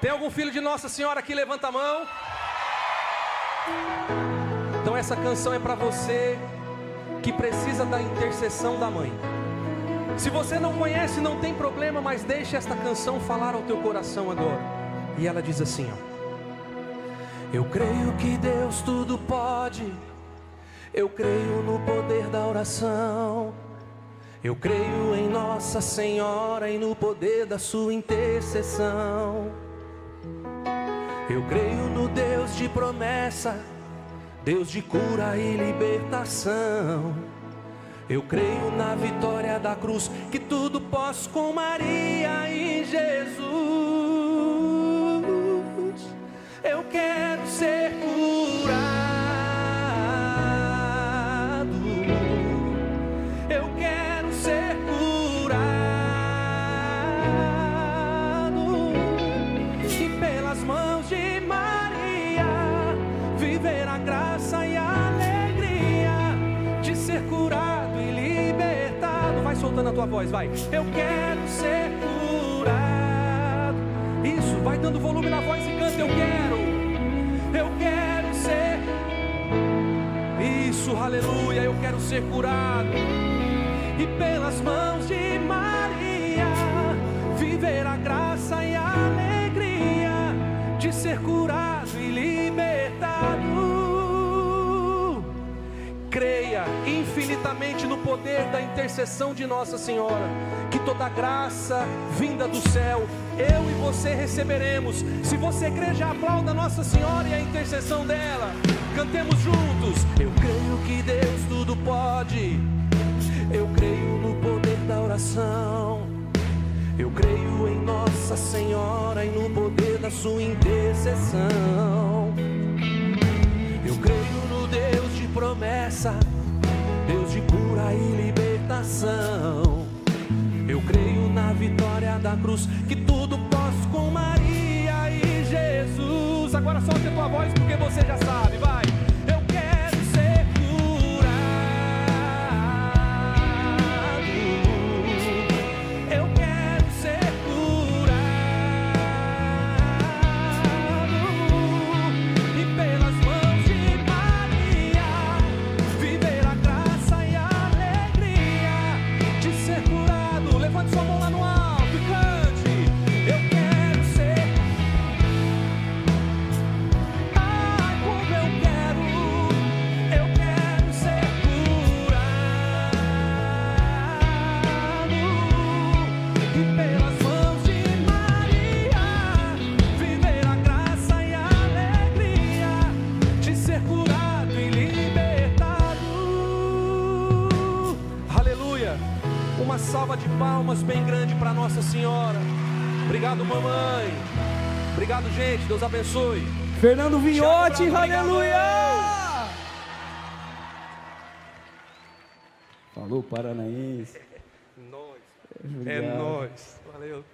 Tem algum filho de Nossa Senhora aqui? Levanta a mão. Então essa canção é para você que precisa da intercessão da mãe. Se você não conhece, não tem problema, mas deixe esta canção falar ao teu coração agora. E ela diz assim, ó: Eu creio que Deus tudo pode. Eu creio no poder da oração. Eu creio em Nossa Senhora e no poder da sua intercessão. Eu creio no Deus de promessa, Deus de cura e libertação. Eu creio na vitória da cruz, que tudo posso com Maria e Jesus. A tua voz, vai. Eu quero ser curado. Isso, vai dando volume na voz e canta. Eu quero, eu quero ser. Isso, aleluia. Eu quero ser curado. E pelas mãos de Maria, viver a graça e a alegria de ser curado e libertado. Creia infinitamente poder da intercessão de Nossa Senhora, que toda graça vinda do céu, eu e você receberemos. Se você crê, já aplauda Nossa Senhora e a intercessão dela. Cantemos juntos. Eu creio que Deus tudo pode. Eu creio no poder da oração. Eu creio em Nossa Senhora e no poder da sua intercessão. Eu creio no Deus de promessa, libertação. Eu creio na vitória da cruz, que tudo posso com Maria e Jesus. Agora solte a tua voz porque você já sabe, vai. Uma salva de palmas bem grande para Nossa Senhora. Obrigado, mamãe. Obrigado, gente. Deus abençoe. Fernando Vinhote, aleluia! Falou, paranaense. Nós. É nós. Valeu.